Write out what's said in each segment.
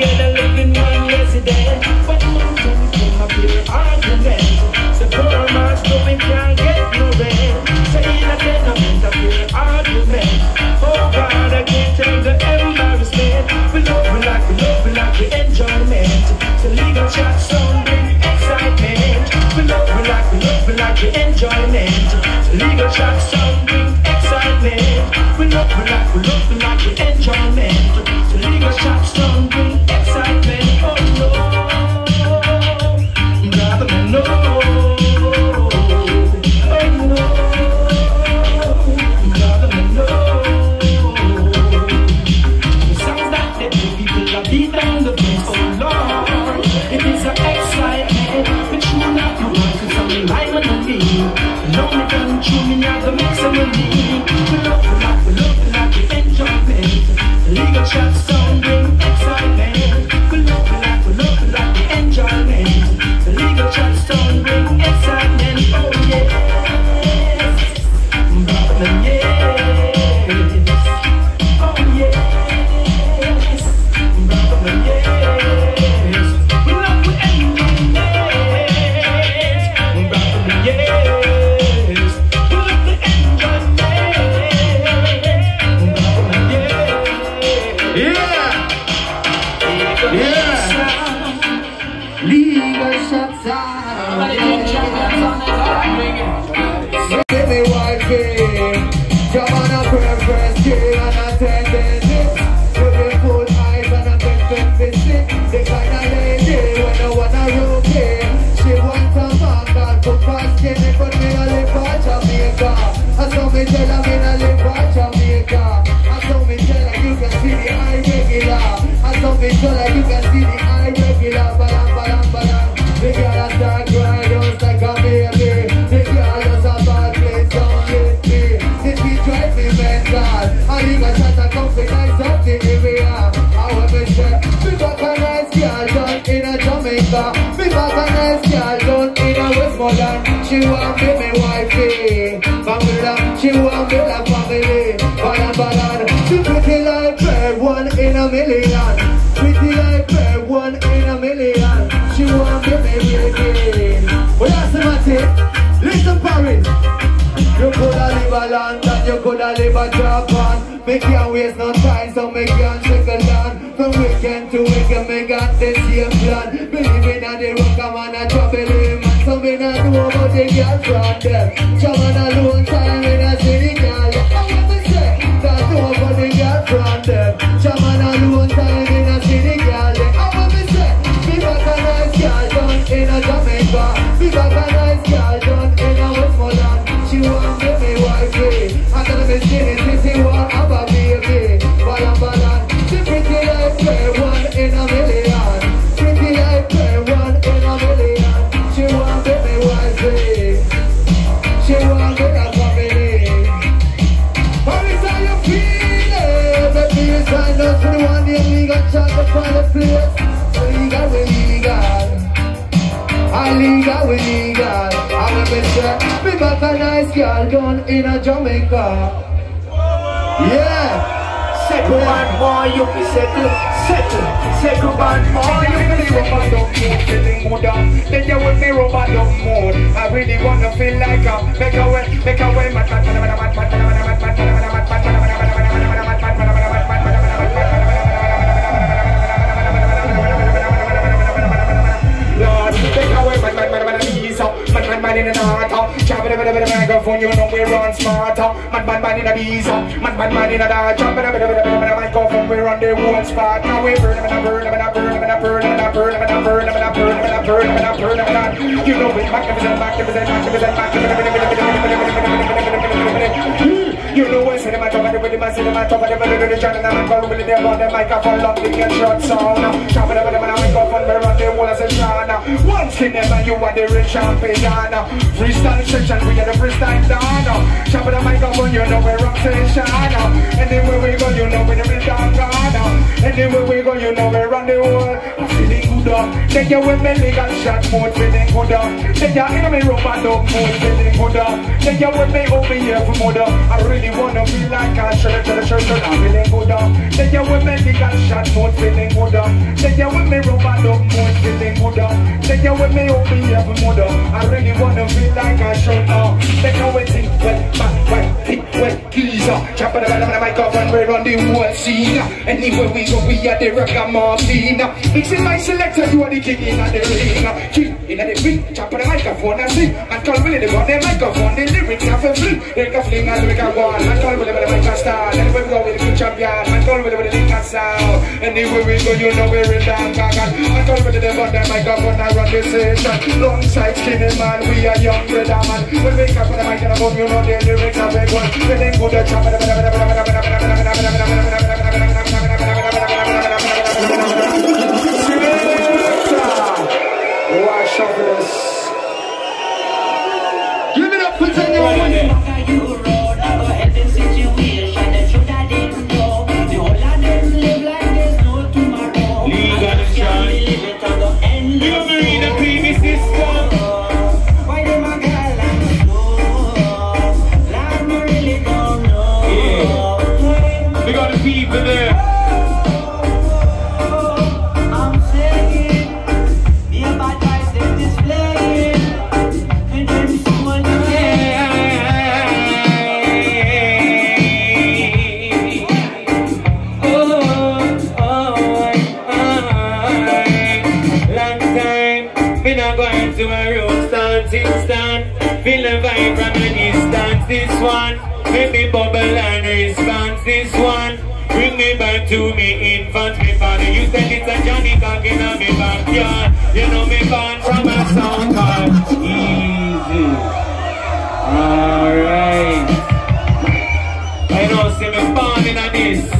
together. A. Me back a nice girl done in a Westmoreland. She want be me wifey. Eh. Family, she want be like family. Balan balan. She pretty like bird, one in a million. Pretty like bird, one in a million. She want be me baby. Well, that's the matter. Listen, Paris. You coulda live a London, you coulda live a Japan Me can't waste no time, so me can't trickle down From weekend to weekend, from them. Jam on alone Illegal, illegal. I'm a bitch. Me back a nice girl done in a Jamaica. Yeah. Second more, you be settle, settle. Second more, you be feeling good up. Then you. I really wanna feel like a make a way, make a way, mat mat mat mat mat smarter Man, man, in the visa Man, man, man, in the dart Chop it, bit, bit, bit, bit, microphone, we run the whole spot Now we burn them and I burn them and I burn them and I burn them and I burn them and I burn them and I burn them and I burn them and I burn them and I You know we magnificent, magnificent, magnificent, magnificent you know what's in my top of the rhythm, I see the top of the rhythm, the channel, and I'm going with them on the microphone, love to get short sound. Top of the rhythm, and I wake up on the run, they want us a shana. One in them, you are the rich champion. Freestyle session, we get the freestyle down. Top of the microphone, you know we're rock station. Anywhere we go, you know we're the rich champion. Anywhere we go, you know we run the whole. I'm feeling good up. Then you with me legal shot mode, feeling good up. Then you in me rub-a-dub mode, feeling good up. Then you with me over here for mother. I really wanna feel like a shirt to the so I'm feeling good up. Then you with me legal shot mode, feeling good up. Then you with me rub-a-dub mode, feeling good up. Then you with me over here for mother. I really wanna feel like a shirt now. Then you with me wet, back, wet, thick, wet, geezer. Chop it up on the microphone, we run the whole scene. Anywhere we go, we are the ragamuffin. Mixing my selector, you are the king in the ring. King in the ring, chop on the microphone and sing. And call me the gun, the microphone, the lyrics have a fling. They can fling and make a one. And call me the mic star. Anywhere we go, we the champion. And call me the link sound. Anywhere we go, you know we're in down gagan. And call me the gun, the microphone, I run the station. Long side skinny man, we are young brother man. We come on the mic and above, you know the lyrics are big one. Feeling good, the chop, not going to a road dancing stand. Feel the vibe from a distance. This one, make me bubble and response. This one, we me back to me infant. Me father used to listen Johnny cock in me backyard. You know me born from a sound card. Easy. Alright. I know, see me born in a this.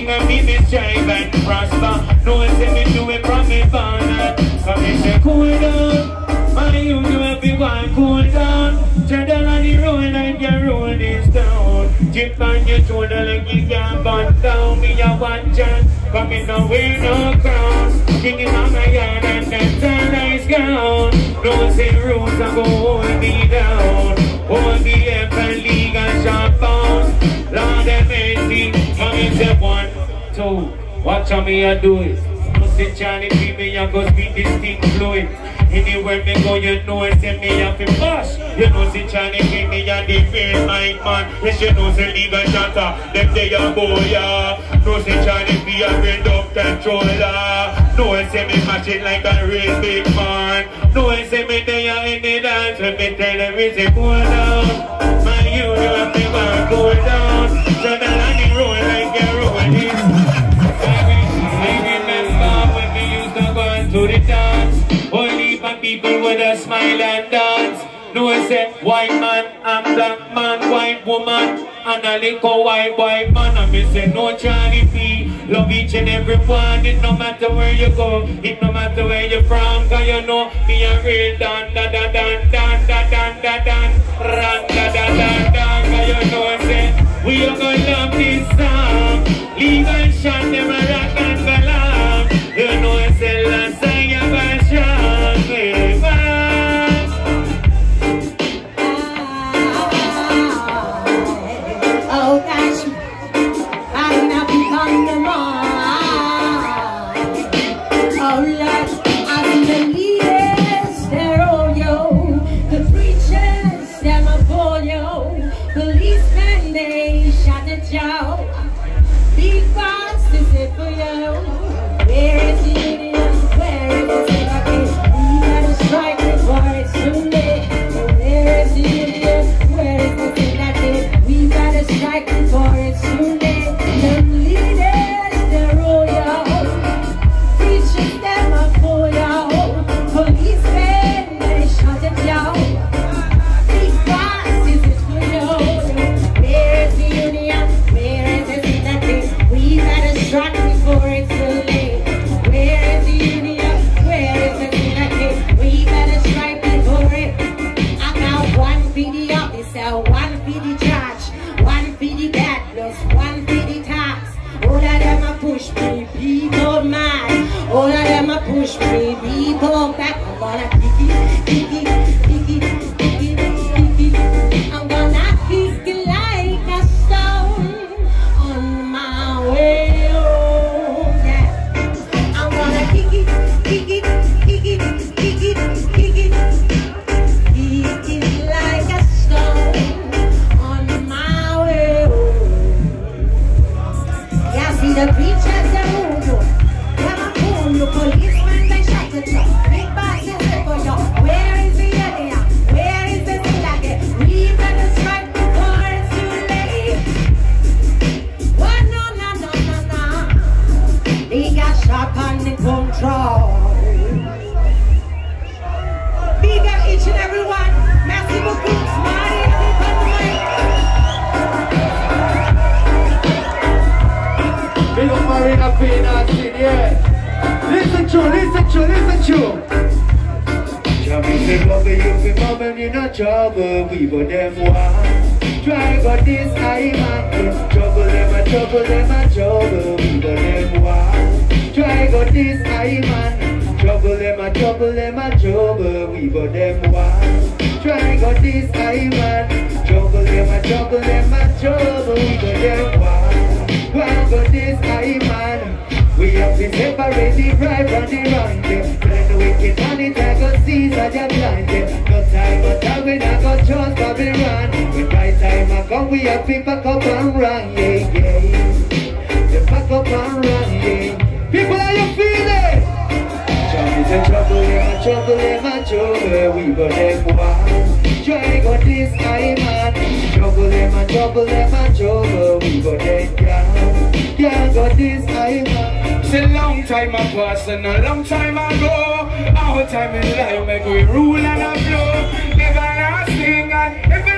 Thing of me, me strive and prosper. No one say me do it from me born. Come me say cool down. My you have been going cool down. Down on the road like you roll this down. Chip on your shoulder like you can't down. Me a one chance, but me no wear no crown. King on my yard and that's a nice gown. No say rules are go hold me down. Watch how me I do it. No say Charlie P me, I go speak this thing fluid. Anywhere me go, you know it's in me have to push. You know see Charlie P me the real mic man. Yes, you know say legal shatter, them they a boya. No say Charlie P a real dub controller. No one say me match it like a real big man. No one say me there in the dance when me tell them it's a cool down. My have to go cool down. So the landing smile and dance. No one say white man and black man, white woman and a little white white man. And me say no Charlie P. Love each and every one. It no matter where you go, it no matter where you're from. Cause you know me a real dan da da dan dan da dan da dan ran da da dan dan. Cause you know say we are gonna love this song. Leave and shine them trouble. We for them one. Try got this I man. Trouble them a trouble them a trouble. We for them one. Try got this I man. Trouble them a trouble them a trouble. We for them one. Try got this I man. Trouble them a trouble them a trouble. We for them one. One got this I man. already right on the run, I to back up and run, yeah, yeah. You back up and run, yeah. People, how you feeling? Trouble and trouble, yeah, trouble, yeah, trouble. We got them one. Try got this I man. Trouble, yeah, trouble, yeah, trouble. We got them down. Yeah, got this I man. It's a long time ago, and a long time ago. Our time in life, make we rule and a flow. Everlasting and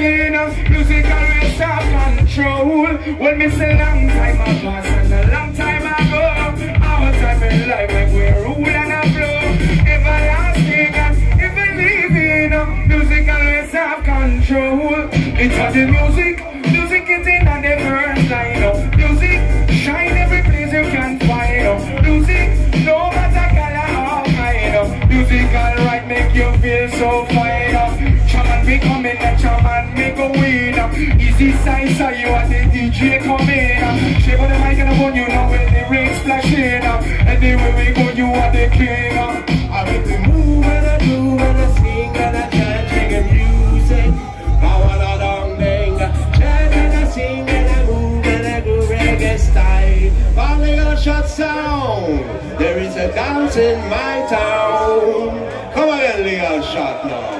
ever living. Music have control. When me say long time ago, and a long time ago. Our time in life, make we rule and a flow. Everlasting and ever living. Music always have control. It's all the. Music DJ oh. Shape on the mic and I want you know when the rain splashing. oh. Anywhere we go, you are the king. oh. I make me move and I do and I sing and I chant reggae music. Now I don't dong ding. Chant and I sing and I move and I do reggae style. Only a shot sound. There is a dance in my town. Come again, Leon Shot now.